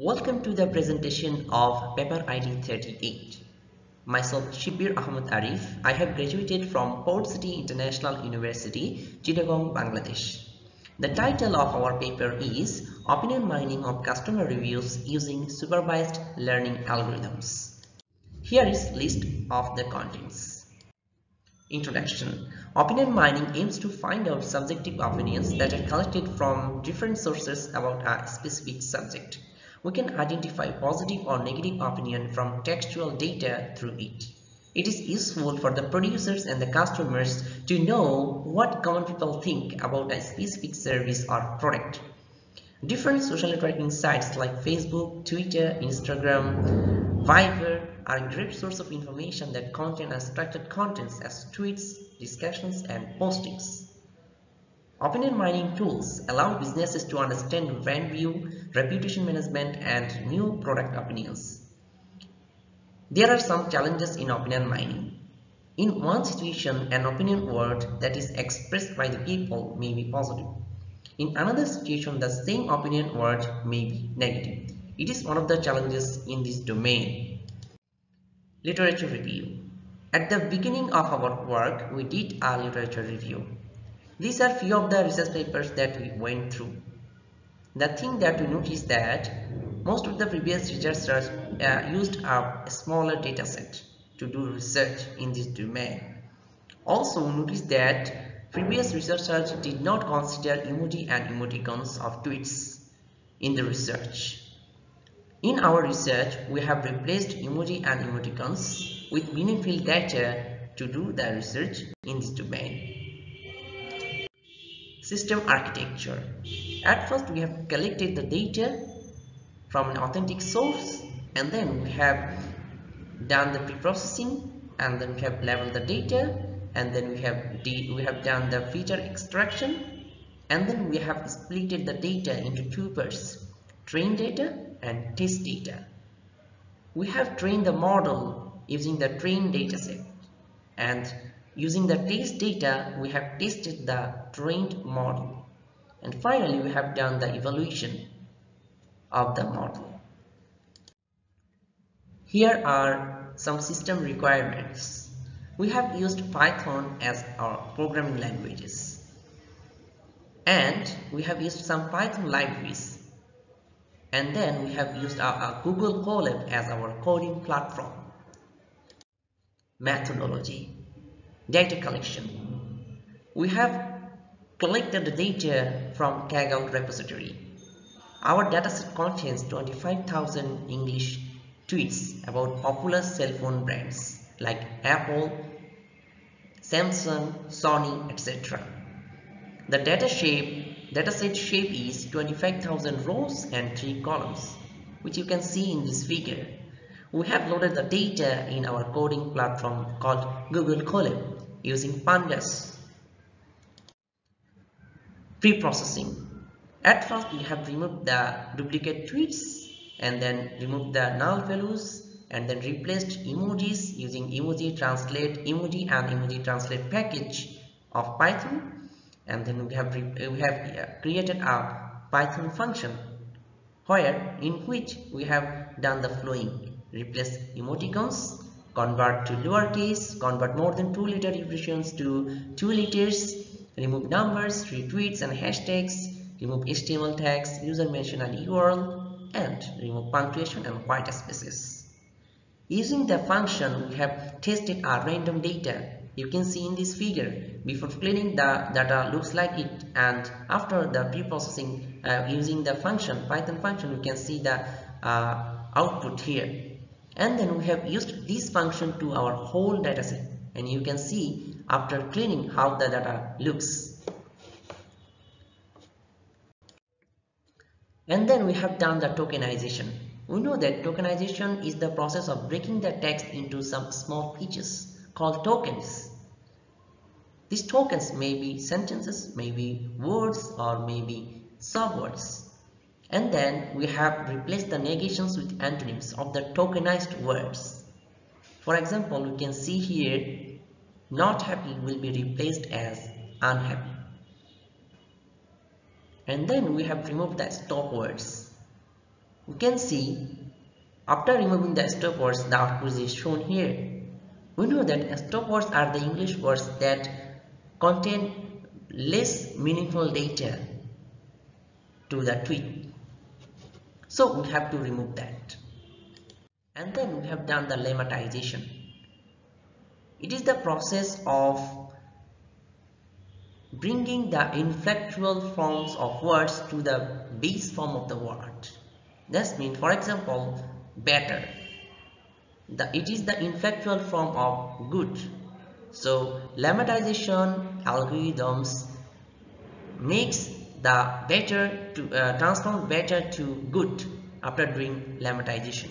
Welcome to the presentation of paper ID 38. Myself Shibbir Ahmad Arif. I have graduated from Port City International University, Chittagong, Bangladesh. The title of our paper is Opinion Mining of Customer Reviews Using Supervised Learning Algorithms. Here is list of the contents. Introduction Opinion mining aims to find out subjective opinions that are collected from different sources about a specific subject. We can identify positive or negative opinion from textual data through it. It is useful for the producers and the customers to know what common people think about a specific service or product. Different social networking sites like Facebook, Twitter, Instagram, Viber are a great source of information that contain structured contents as tweets, discussions, and postings. Opinion mining tools allow businesses to understand brand view, reputation management, and new product opinions. There are some challenges in opinion mining. In one situation, an opinion word that is expressed by the people may be positive. In another situation, the same opinion word may be negative. It is one of the challenges in this domain. Literature review. At the beginning of our work, we did a literature review. These are few of the research papers that we went through. The thing that we noticed that most of the previous researchers uh, used a smaller data set to do research in this domain. Also, we noticed that Previous researchers did not consider emoji and emoticons of tweets in the research. In our research, we have replaced emoji and emoticons with meaningful data to do the research in this domain. System architecture. At first, we have collected the data from an authentic source and then we have done the pre-processing and then we have labeled the data and then we have we have done the feature extraction and then we have splitted the data into two parts train data and test data we have trained the model using the train dataset and using the test data we have tested the trained model. And finally we have done the evaluation of the model. Here are some system requirements. We have used Python as our programming languages. And we have used some Python libraries. And then we have used our, our Google Colab as our coding platform. Methodology Data collection We have collected the data from Kaggle repository. Our dataset contains 25,000 English tweets about popular cell phone brands like Apple, Samsung, Sony, etc. The data shape, dataset shape is 25,000 rows and 3 columns, which you can see in this figure. We have loaded the data in our coding platform called Google Colab using Pandas. Pre-processing. At first, we have removed the duplicate tweets and then removed the null values and then replaced emojis using emoji translate emoji and emoji translate package of python and then we have we have uh, created a python function where in which we have done the following replace emoticons convert to lowercase convert more than two letter expressions to two letters remove numbers retweets and hashtags remove html tags user mention and url and remove punctuation and white spaces Using the function, we have tested our random data. You can see in this figure, before cleaning the data looks like it and after the pre-processing uh, using the function, Python function, you can see the uh, output here. And then we have used this function to our whole dataset and you can see after cleaning how the data looks. And then we have done the tokenization. We know that tokenization is the process of breaking the text into some small pieces called tokens. These tokens may be sentences, may be words or may be subwords. And then we have replaced the negations with antonyms of the tokenized words. For example, we can see here not happy will be replaced as unhappy. And then we have removed the stop words we can see after removing the stop words the output is shown here we know that stop words are the english words that contain less meaningful data to the tweet so we have to remove that and then we have done the lemmatization it is the process of bringing the inflectual forms of words to the base form of the word that means, for example, better. The, it is the inflectual form of good. So, lemmatization algorithms makes the better to uh, transform better to good after doing lemmatization.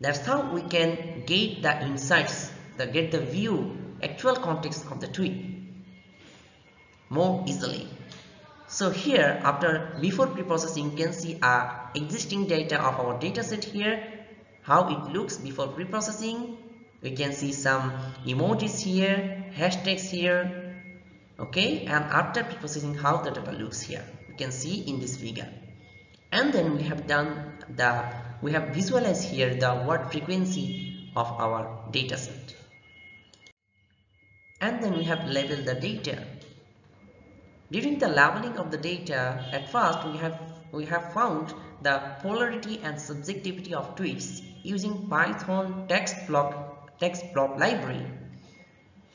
That's how we can get the insights, the get the view, actual context of the tweet more easily. So here after before preprocessing you can see our existing data of our dataset here how it looks before preprocessing we can see some emojis here hashtags here okay and after preprocessing how the data looks here you can see in this figure and then we have done the we have visualized here the word frequency of our dataset and then we have labeled the data during the labeling of the data, at first we have, we have found the polarity and subjectivity of tweets using Python text block, TextBlob library.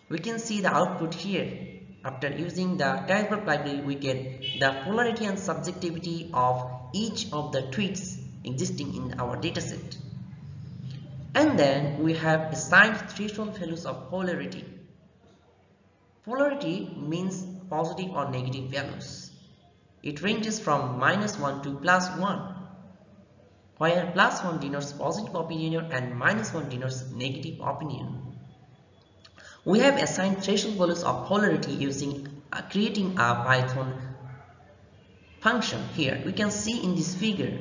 We can see the output here. After using the text library, we get the polarity and subjectivity of each of the tweets existing in our dataset. And then we have assigned threshold values of polarity. Polarity means positive or negative values. It ranges from minus 1 to plus 1, where plus 1 denotes positive opinion and minus 1 denotes negative opinion. We have assigned threshold values of polarity using uh, creating a Python function here. We can see in this figure.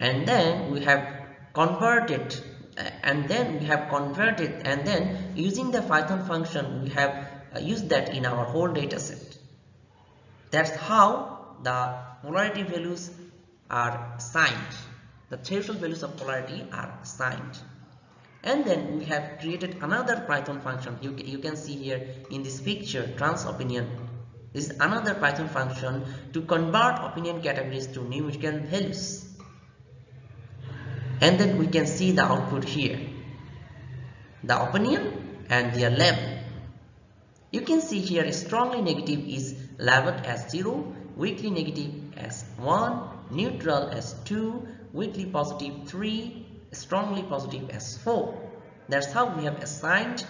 And then we have converted uh, and then we have converted and then using the Python function we have uh, use that in our whole data set. That's how the polarity values are assigned. The threshold values of polarity are assigned. And then we have created another Python function. You, you can see here in this picture, trans opinion. This is another Python function to convert opinion categories to numerical values. And then we can see the output here. The opinion and their level. You can see here strongly negative is labeled as 0, weakly negative as 1, neutral as 2, weakly positive 3, strongly positive as 4. That's how we have assigned,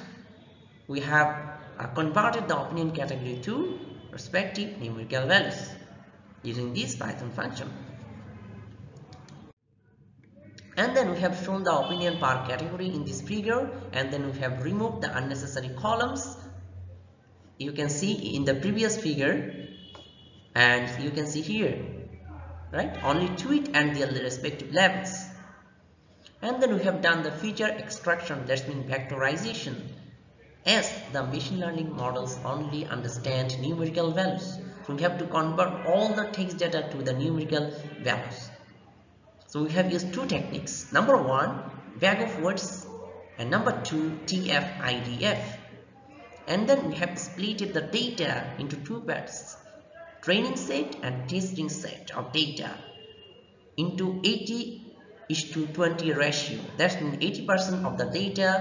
we have uh, converted the opinion category to respective numerical values using this Python function. And then we have shown the opinion per category in this figure and then we have removed the unnecessary columns you can see in the previous figure and you can see here right only tweet and their respective levels and then we have done the feature extraction. That's mean vectorization. As the machine learning models only understand numerical values we have to convert all the text data to the numerical values. So we have used two techniques. Number one bag of words and number two TF-IDF and then we have split the data into two parts training set and testing set of data into 80 is to 20 ratio. That means 80 percent of the data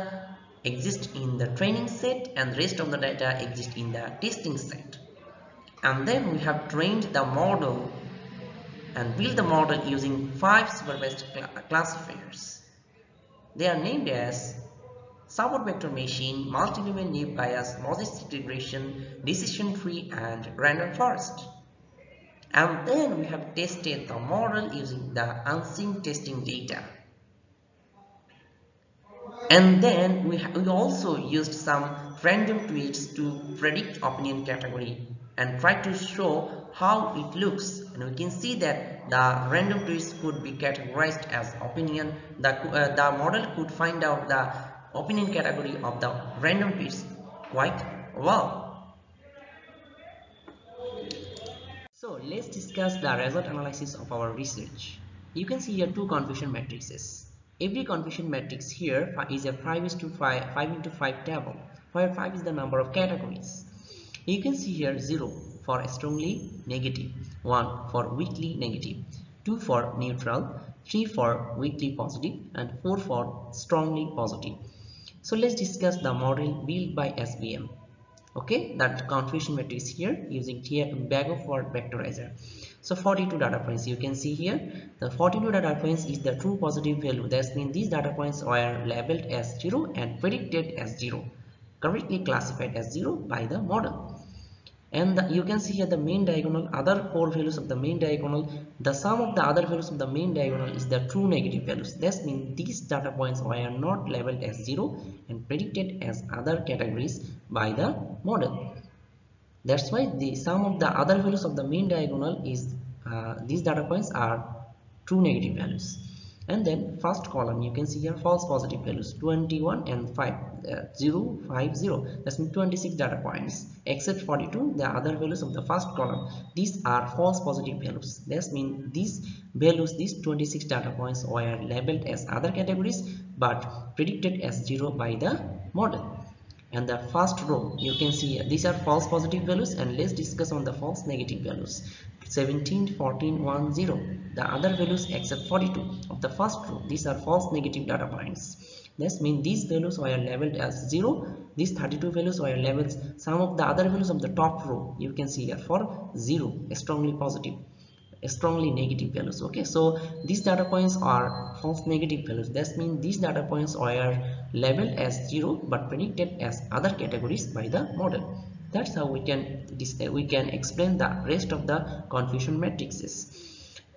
exists in the training set and the rest of the data exists in the testing set. And then we have trained the model and built the model using five supervised cl classifiers. They are named as support vector machine, multinomial naive Bayes, logistic regression, decision tree, and random forest. And then we have tested the model using the unseen testing data. And then we, we also used some random tweets to predict opinion category and try to show how it looks and we can see that the random tweets could be categorized as opinion the, uh, the model could find out the opinion category of the random tweets quite well. So let's discuss the result analysis of our research. You can see here two confusion matrices. Every confusion matrix here is a 5 is to 5, 5 into 5 table, where 5 is the number of categories. You can see here 0 for strongly negative, 1 for weakly negative, 2 for neutral, 3 for weakly positive, and 4 for strongly positive. So let's discuss the model built by SVM okay that confusion matrix here using TF forward vectorizer. So 42 data points you can see here. The 42 data points is the true positive value. That means these data points are labeled as 0 and predicted as 0 correctly classified as 0 by the model and the, you can see here the main diagonal other four values of the main diagonal. The sum of the other values of the main diagonal is the true negative values. That means these data points are not labeled as zero and predicted as other categories by the model. That's why the sum of the other values of the main diagonal is uh, these data points are true negative values and then first column you can see here false positive values 21 and 5 uh, 0 5 0 that's mean 26 data points except 42 the other values of the first column. These are false positive values. That mean these values these 26 data points were labeled as other categories but predicted as 0 by the model and the first row you can see these are false positive values and let's discuss on the false negative values. 17 14 1 0 the other values except 42 of the first row these are false negative data points. This means these values are labeled as 0 these 32 values are labeled some of the other values of the top row you can see here for 0 strongly positive strongly negative values okay? So these data points are false negative values. That means these data points are labeled as zero but predicted as other categories by the model that's how we can we can explain the rest of the confusion matrices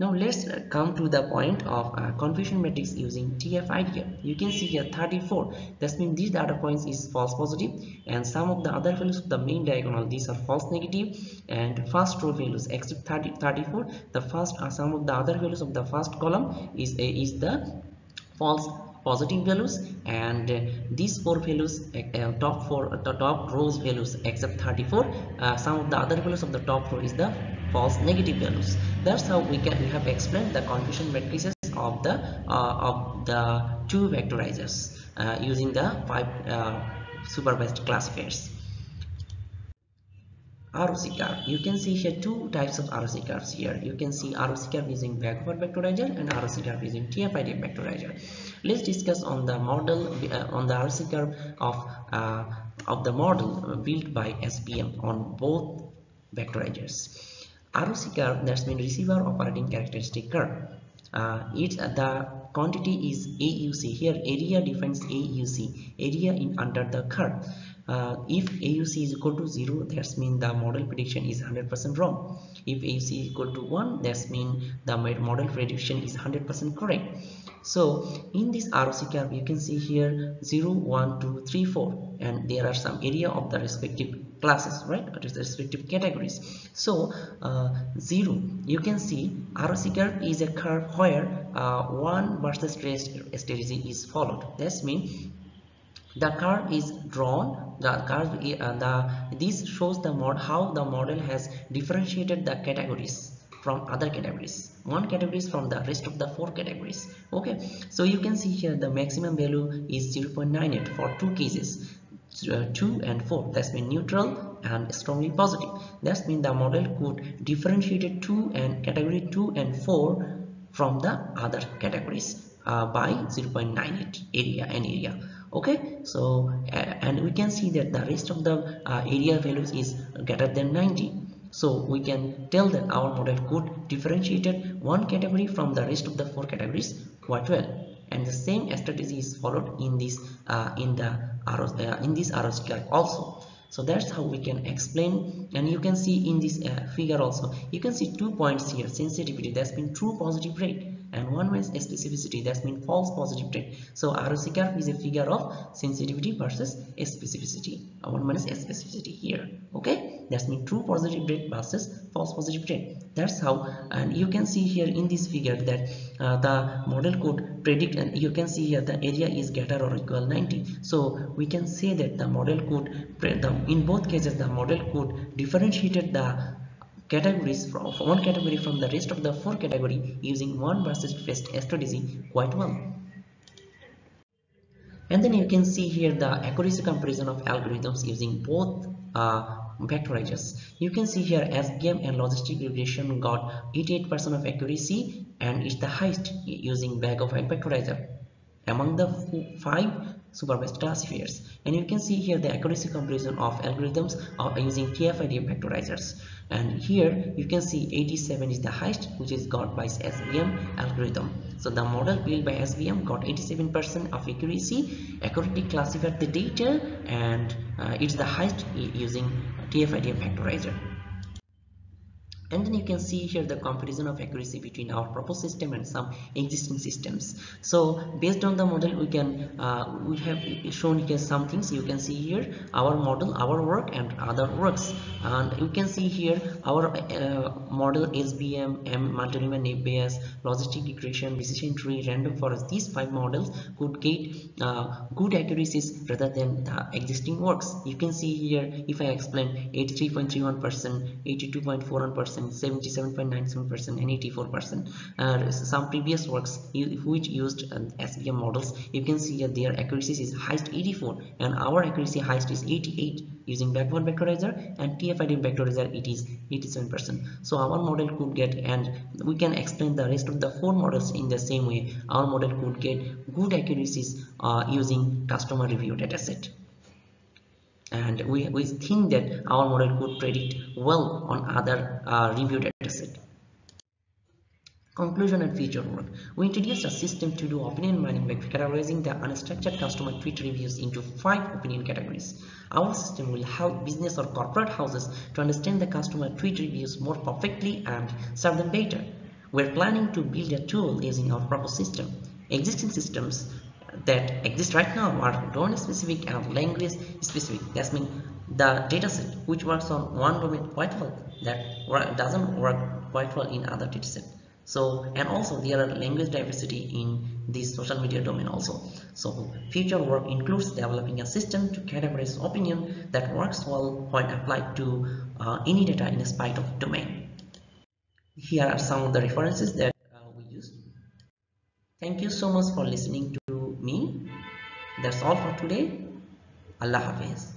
now let's come to the point of uh, confusion matrix using TF-IDF. You can see here 34. That means these data points is false positive and some of the other values of the main diagonal these are false negative and first row values except 30, 34 the first uh, some of the other values of the first column is uh, is the false positive values and uh, these four values uh, top four uh, the top rows values except 34 uh, some of the other values of the top row is the false negative values. That's how we can we have explained the confusion matrices of the uh, of the two vectorizers uh, using the five supervised classifiers ROC curve. You can see here two types of ROC curves here. You can see ROC curve using backward vectorizer and ROC curve using TF-IDF vectorizer. Let's discuss on the model uh, on the ROC curve of uh, of the model built by SVM on both vectorizers. ROC curve that's mean receiver operating characteristic curve. Uh, it's uh, the quantity is AUC here area defines AUC area in under the curve uh, if AUC is equal to 0 that means the model prediction is 100% wrong. If AUC is equal to 1 that means the model prediction is 100% correct. So in this ROC curve you can see here 0 1 2 3 4 and there are some area of the respective classes right? Or the respective categories. So uh, 0 you can see ROC curve is a curve where uh, one versus rest strategy is followed. That means the curve is drawn. The curve uh, the this shows the mod how the model has differentiated the categories from other categories. One categories from the rest of the four categories. Okay. So you can see here the maximum value is 0.98 for two cases. Uh, 2 and 4 that's mean neutral and strongly positive. That's mean the model could differentiate 2 and category 2 and 4 from the other categories uh, by 0.98 area and area okay? So and we can see that the rest of the uh, area values is greater than 90 so we can tell that our model could differentiate one category from the rest of the four categories quite well. And the same strategy is followed in this uh, in the uh, in this ROC curve also. So that's how we can explain. And you can see in this uh, figure also you can see two points here sensitivity. That's been true positive rate and one means specificity that means false positive rate so ROC curve is a figure of sensitivity versus specificity. One minus specificity here okay? That means true positive rate versus false positive rate that's how and you can see here in this figure that uh, the model could predict and you can see here the area is greater or equal 90 so we can say that the model could in both cases the model could differentiate the categories from one category from the rest of the four category using one versus first strategy quite well and then you can see here the accuracy comparison of algorithms using both uh, vectorizers. You can see here SVM and logistic regression got 88% of accuracy and it's the highest using bag of vectorizer among the five supervised classifiers and you can see here the accuracy comparison of algorithms using TF-IDF vectorizers and here you can see 87 is the highest which is got by SVM algorithm. So the model built by SVM got 87% of accuracy accurately classified the data and uh, it's the highest using TF-IDF vectorizer and then you can see here the comparison of accuracy between our proposed system and some existing systems. So based on the model we can uh, we have shown here some things. You can see here our model our work and other works. And you can see here our uh, model SVM, M, multinomial logistic regression, decision tree, random forest. These five models could get uh, good accuracies rather than the existing works. You can see here if I explain 83.31 percent 82.41 percent 77.97 percent and 84 percent uh, some previous works which used uh, SVM models. You can see that their accuracy is highest 84 and our accuracy highest is 88 using backward vectorizer and TF-IDF vectorizer it is 87 percent. So our model could get and we can explain the rest of the four models in the same way. Our model could get good accuracies uh, using customer review dataset and we, we think that our model could predict well on other uh, review dataset. Conclusion and future work. We introduced a system to do opinion mining by categorizing the unstructured customer tweet reviews into five opinion categories. Our system will help business or corporate houses to understand the customer tweet reviews more perfectly and serve them better. We're planning to build a tool using our proposed system. Existing systems that exist right now are domain specific and language specific. That means the dataset which works on one domain quite well that doesn't work quite well in other dataset. So and also there are language diversity in this social media domain also. So future work includes developing a system to categorize opinion that works well when applied to uh, any data in spite of domain. Here are some of the references that uh, we use. Thank you so much for listening to me. That's all for today. Allah hafiz